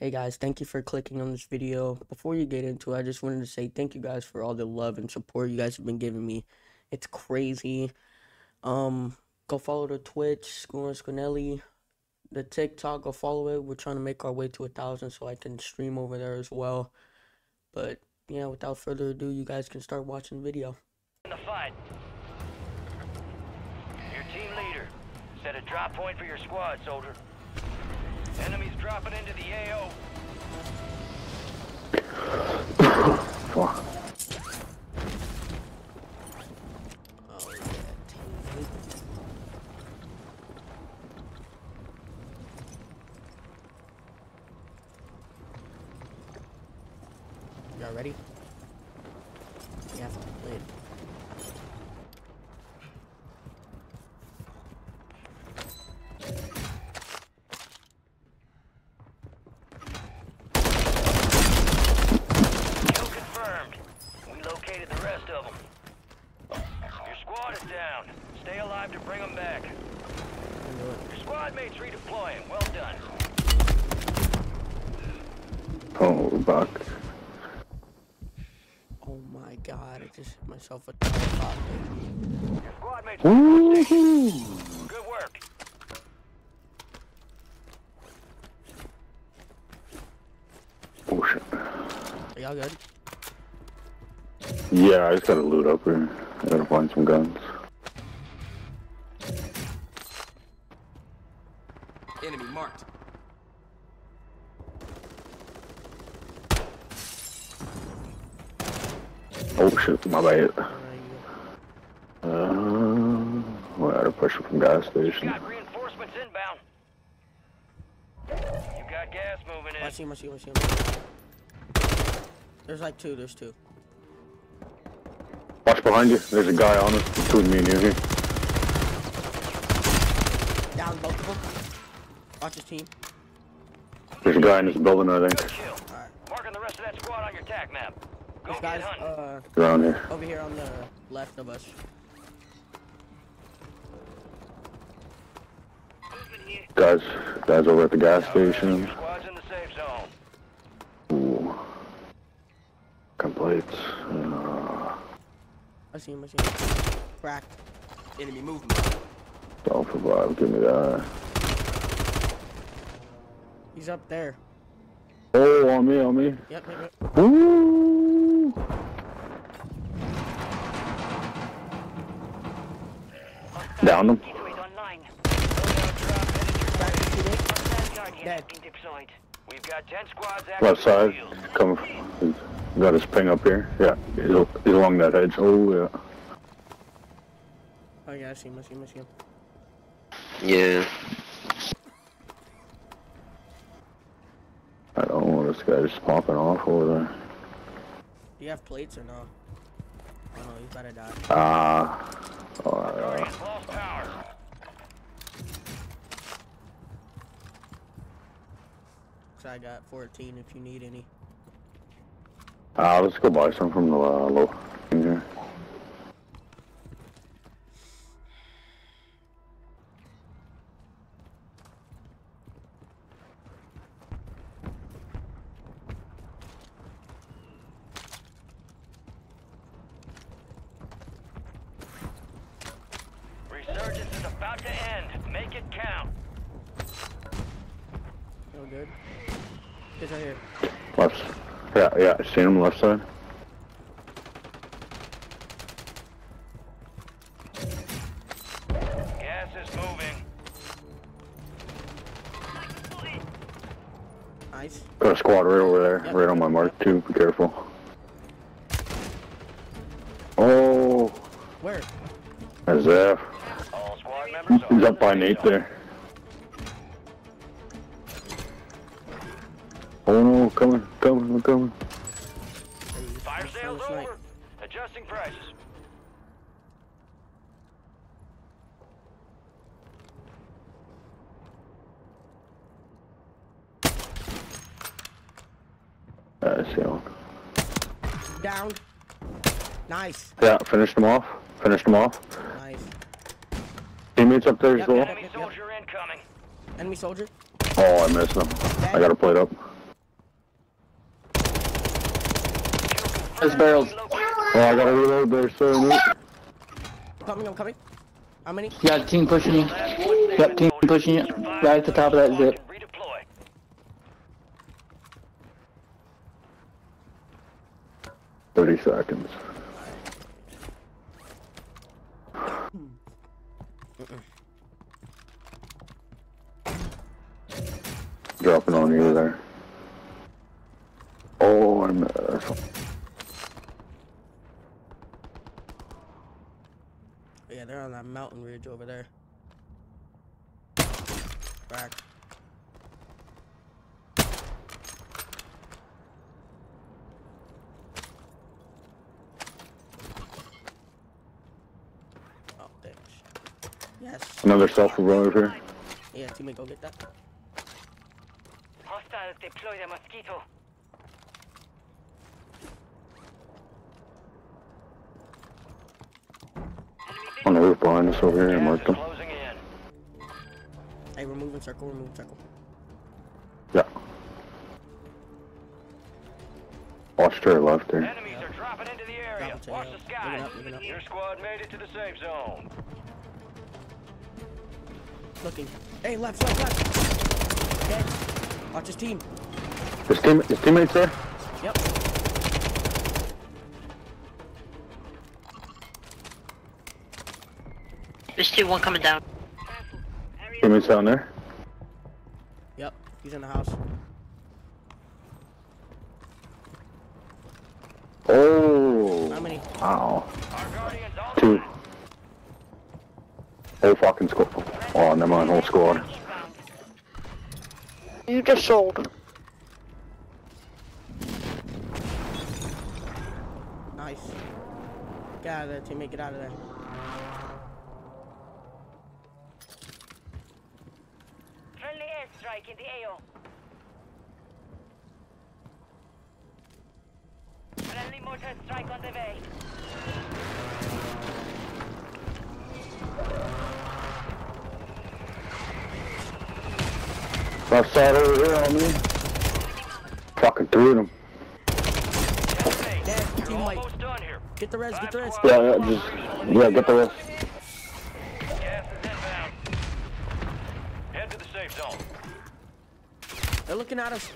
Hey guys, thank you for clicking on this video. Before you get into it, I just wanted to say thank you guys for all the love and support you guys have been giving me. It's crazy. Um, go follow the Twitch, Scootin Nelly, the TikTok, go follow it. We're trying to make our way to a thousand so I can stream over there as well. But yeah, without further ado, you guys can start watching the video. In the fight. Your team leader. Set a drop point for your squad, soldier. Enemies dropping into the AO. Fuck. Y'all ready? You have to play it. Kill confirmed. We located the rest of them. Your squad is down. Stay alive to bring them back. Your squad mates redeploying. Well done. Oh, buck. Oh my god, I just hit myself with the top. Your squad mates are on station. Woohoo! Good work. Oh shit. Are y'all good? Yeah, I just gotta loot up here. I gotta find some guns. Shit, my bad. Uh, we gotta push it from gas station. got reinforcements inbound. You got gas moving in. I see him, I see him, I see him. There's like two, there's two. Watch behind you. There's a guy on us between me and you here. Down both of them. Watch his team. There's a guy in this building, I think. Good. Alright. Marking the rest of that squad on your tac map. Go This guy's uh Around here. over here on the left of us. Guys, guys over at the gas All right, your station. squad's in the safe zone. Ooh. Complaints. Uh, I see him, I see him. Cracked. Enemy movement. don't survive. Give me that. He's up there. Oh, on me, on me. Yep, yep, yep. Ooh. Down them. online. Cracked his teammate. Guardian Dead. We've got 10 squads Left side. field. Coming. He's got his ping up here. Yeah, he's, he's along that edge. Oh, yeah. Oh yeah, I see him, I see him, I see him. Yeah. I don't know. This guy's popping off over there. Do you have plates or no? Oh no, he's about to die. Ah. Uh, uh. So I got 14 if you need any. uh, let's go buy some from the uh, low count. Oh good. He's right here. Left. Yeah, yeah. I seen him left side. Gas is moving. Nice. Got a squad right over there, Yep. right on my mark too. Be careful. Oh, Where? that's Zeph. All squad members are He's in up the by Nate there. Oh no, coming, coming, coming. Fire sales over. Adjusting prices. Yeah, I see him. Down. Nice. Yeah, finished him off. Finished him off. Teammates up there as well? Enemy soldier incoming. Enemy soldier? Oh, I missed him. Okay. I got to plate up. There's barrels. Oh, I got to reload there, sir. Coming, I'm coming. How many? Yeah, team pushing you. Yep, team pushing you. Right at the top of that zip. Thirty seconds. Dropping on you there. Oh, I missed. Yeah, they're on that mountain ridge over there. Back. Oh, thanks. Yes. Another self over here. Yeah, teammate, go get that. Hostiles deploy the mosquito. On the roof behind us over here, I marked them. closing in. Hey, we're moving circle, we're moving circle. Yeah. Watch to our left there. Enemies are dropping into the area. Watch the- the skies. moving up, moving up. Your squad made it to the safe zone. Looking. Hey, left, left, left. Dead. Watch his team. His, team, his teammates there? Yep. There's two, one coming down. Teammates down there? Yep. He's in the house. Oh! How many? Wow. Our guardians all Two. Whole fucking squad. Oh, never mind, whole squad. You just sold. Nice. Get out of there, teammate. Get out of there. Friendly airstrike in the AO. Friendly mortar strike on the way. Left side over here on me. Fucking three of them. Hey, Dead. Team white. almost done here. Get the res, get the res. Yeah, yeah, just, yeah, get the rest. Gas is inbound. Head to the safe zone. They're looking at us.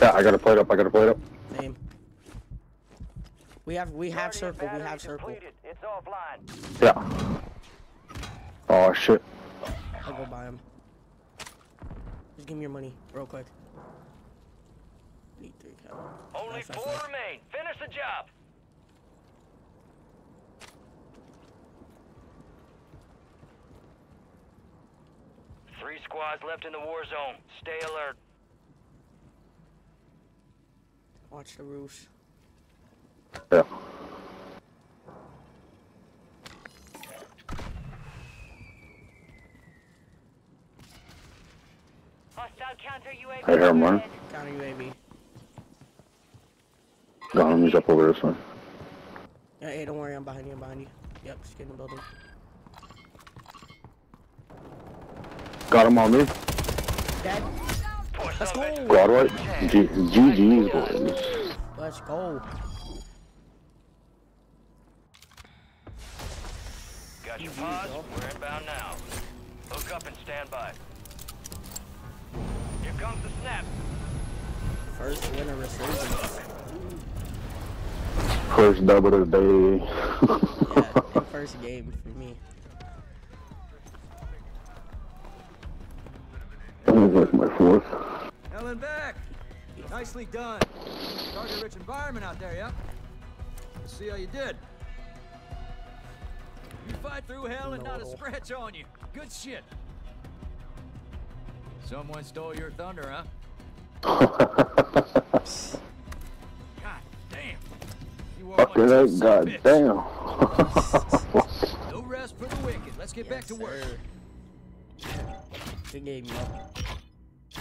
Yeah, I got to plate up, I got to plate up. Same. We have we have circle. We have circle. It's offline. Yeah. Oh, shit. I'll go buy him. Just give me your money, real quick. Need three cal. Only Nice, nice, four nice. remain. Finish the job. Three squads left in the war zone. Stay alert. Watch the roofs. Yeah. Hostile counter UAV. I hear him run. overhead. Counter UAV. Got him, he's up over this one. Yeah, hey, don't worry, I'm behind you. I'm behind you. Yep, just get in the building. Got him on me. Dead. Push Let's them, go. Squad white. GG's, boys. Let's go. Got your pause. We're inbound now. Hook up and stand by. Here comes the snap. First winner resurgence. First double of the day. Yeah, first game for me. That was like my fourth. Ellen back. Nicely done. Target rich environment out there, yeah? Let's see how you did. You fight through hell and not a scratch on you. Good shit. Someone stole your thunder, huh? God damn. You are Fucking one that, god bitch. damn. No rest for the wicked. Let's get back to work. sir. Good game, yo.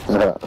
yeah.